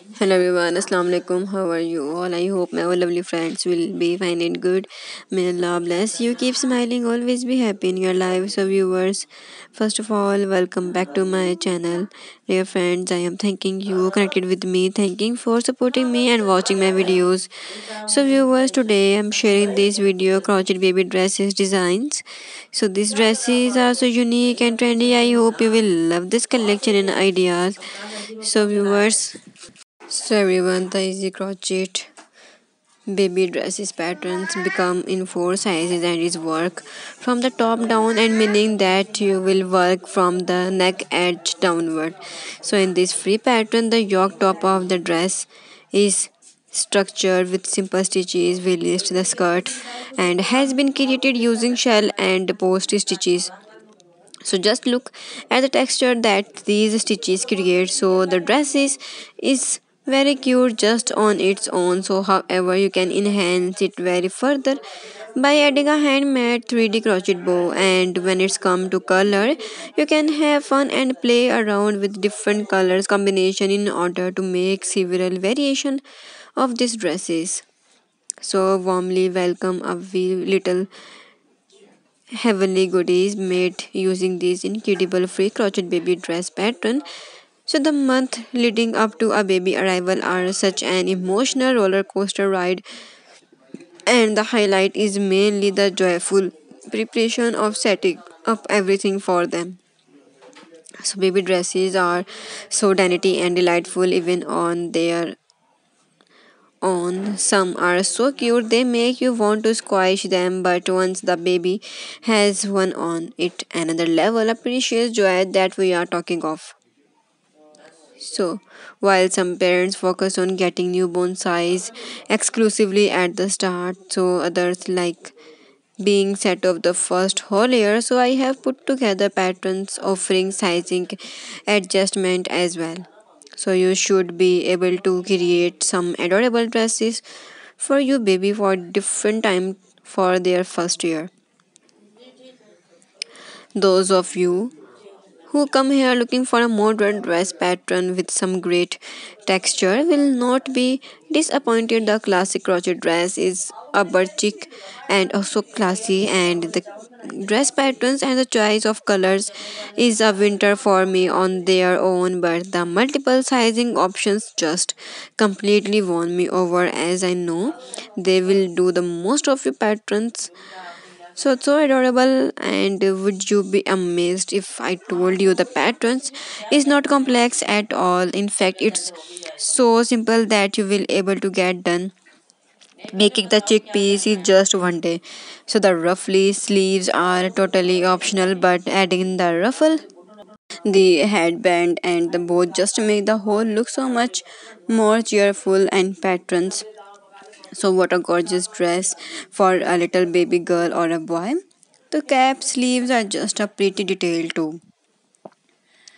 Hello everyone, Assalamu alaikum. How are you all? I hope my lovely friends will be fine and good. May Allah bless you. Keep smiling, always be happy in your lives. So viewers, first of all, welcome back to my channel. Dear friends, I am thanking you connected with me, thanking for supporting me and watching my videos. So viewers, today I'm sharing this video crochet baby dresses designs. So these dresses are so unique and trendy. I hope you will love this collection and ideas. So viewers, so everyone, the easy crochet baby dresses patterns become in four sizes and is work from the top down and meaning that you will work from the neck edge downward. So in this free pattern, the yoke top of the dress is structured with simple stitches released the skirt and has been created using shell and post stitches. So just look at the texture that these stitches create. So the dress is, is very cute just on its own. So however you can enhance it very further by adding a handmade 3d crochet bow. And when it's come to color you can have fun and play around with different colors combination in order to make several variation of these dresses. So warmly welcome a little heavenly goodies made using this incredible free crochet baby dress pattern. So the month leading up to a baby arrival are such an emotional roller coaster ride and the highlight is mainly the joyful preparation of setting up everything for them. So baby dresses are so dainty and delightful even on their on. Some are so cute they make you want to squash them, but once the baby has one on, it another level of precious joy that we are talking of. So, while some parents focus on getting newborn size exclusively at the start, so others like being set of the first whole year, so I have put together patterns offering sizing adjustment as well. So you should be able to create some adorable dresses for your baby for different time for their first year. Those of you who come here looking for a modern dress pattern with some great texture will not be disappointed. The classic crochet dress is a chic and also classy, and the dress patterns and the choice of colors is a winter for me on their own. But the multiple sizing options just completely won me over, as I know they will do the most of your patterns so it's so adorable and would you be amazed if I told you the patterns is not complex at all. In fact, it's so simple that you will able to get done. Making the chickpeas is just one day. So the ruffly sleeves are totally optional but adding the ruffle, the headband and the bow just to make the whole look so much more cheerful and patrons so, what a gorgeous dress for a little baby girl or a boy. The cap sleeves are just a pretty detail too.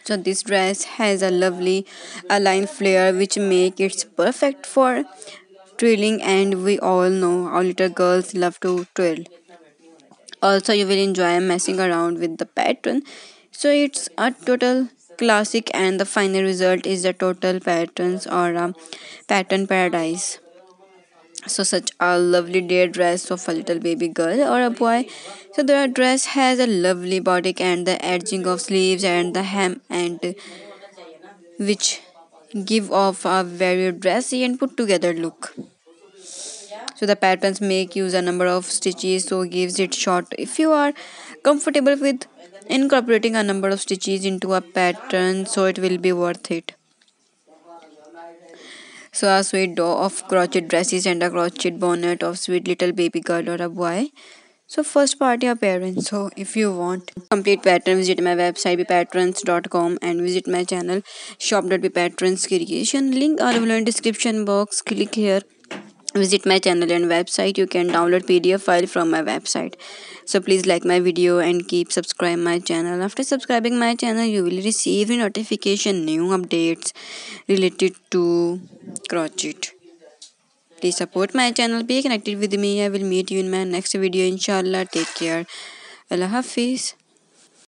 So this dress has a lovely aligned flare which make it perfect for twirling and we all know our little girls love to twirl. Also you will enjoy messing around with the pattern. So it's a total classic and the final result is the total patterns or a pattern paradise. So such a lovely day dress of a little baby girl or a boy. So the dress has a lovely bodice and the edging of sleeves and the hem and which give off a very dressy and put together look. So the patterns make use a number of stitches so gives it short. If you are comfortable with incorporating a number of stitches into a pattern so it will be worth it. So a sweet doll of crochet dresses and a crochet bonnet of sweet little baby girl or a boy. So first part your parents. So if you want complete pattern, visit my website bpatrons.com and visit my channel shop.bpatrons creation. Link available in description box. Click here visit my channel and website. You can download pdf file from my website. So please like my video and keep subscribe my channel. After subscribing my channel you will receive a notification new updates related to crochet. Please support my channel. Be connected with me. I will meet you in my next video inshallah. Take care. Allah hafiz